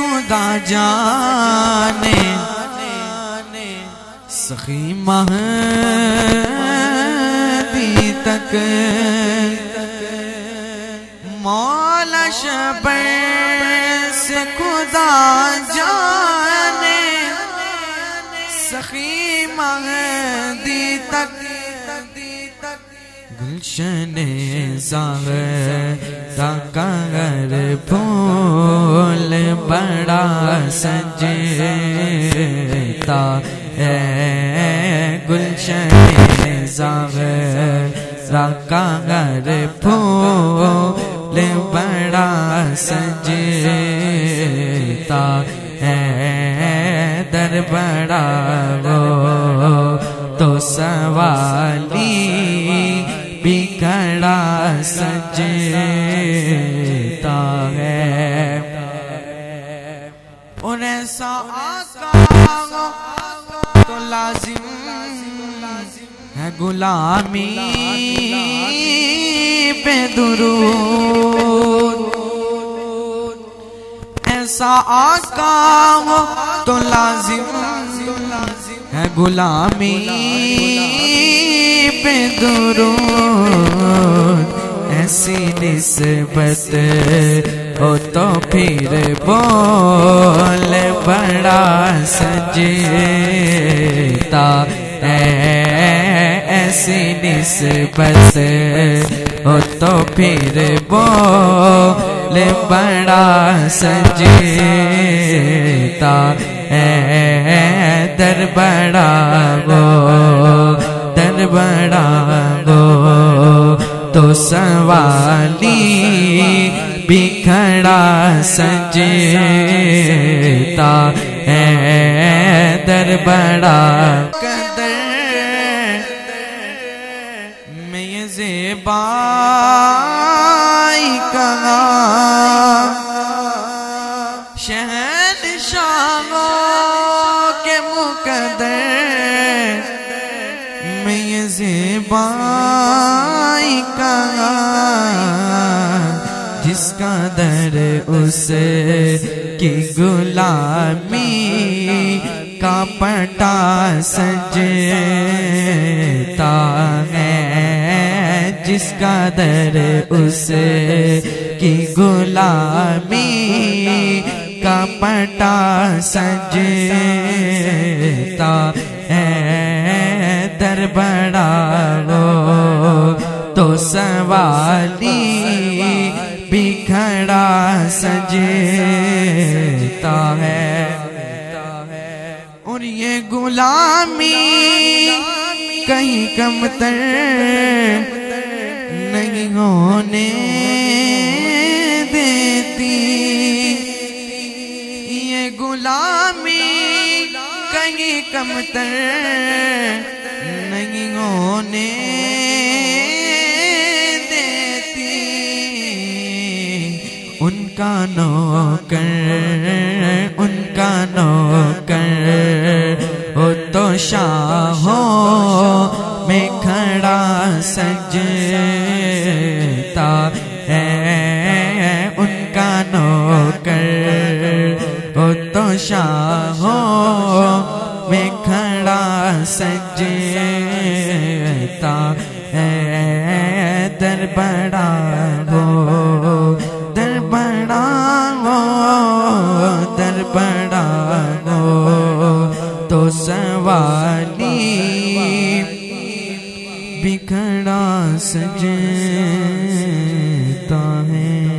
खुदा जाने। सखी महदी तक। मौला शबर से खुदा जाने। सखी महदी तक। गुलशन सागर फूल बड़ा सजता है गुलशन सागर फूल बड़ा सजता है दर बड़ा सजता है। और ऐसा तो लाजिम है गुलामी पे दुरूद। ऐसा आका हो तो लाजिम है गुलामी पे दुरूद। ऐसी निस्बत हो तो फिर बोल बड़ा सजता ऐसी निस्बत हो तो फिर बोल बड़ा सजता दर बड़ा गो दर बड़ा तो सवाली बिखड़ा सजता है दर बड़ा कदर में ये जेबाई कहा शहन शाहों के मुकदर में ये जेबाई कहा जिसका दर उस की गुलामी का पटा सजता है, जिसका दर उस की गुलामी का पटा सजता है, दर बड़ा सवाली बिखड़ा सजता है। और ये गुलामी कहीं कमतर नहीं होने देती। ये गुलामी कहीं कमतर नहीं होने उनका नौकर उनका नौकर। हो तो शाहों में खड़ा सजता है, उनका नौकर। हो तो शाहों में खड़ा सजता है दर बड़ा तो सवाली बिखड़ा सजता है।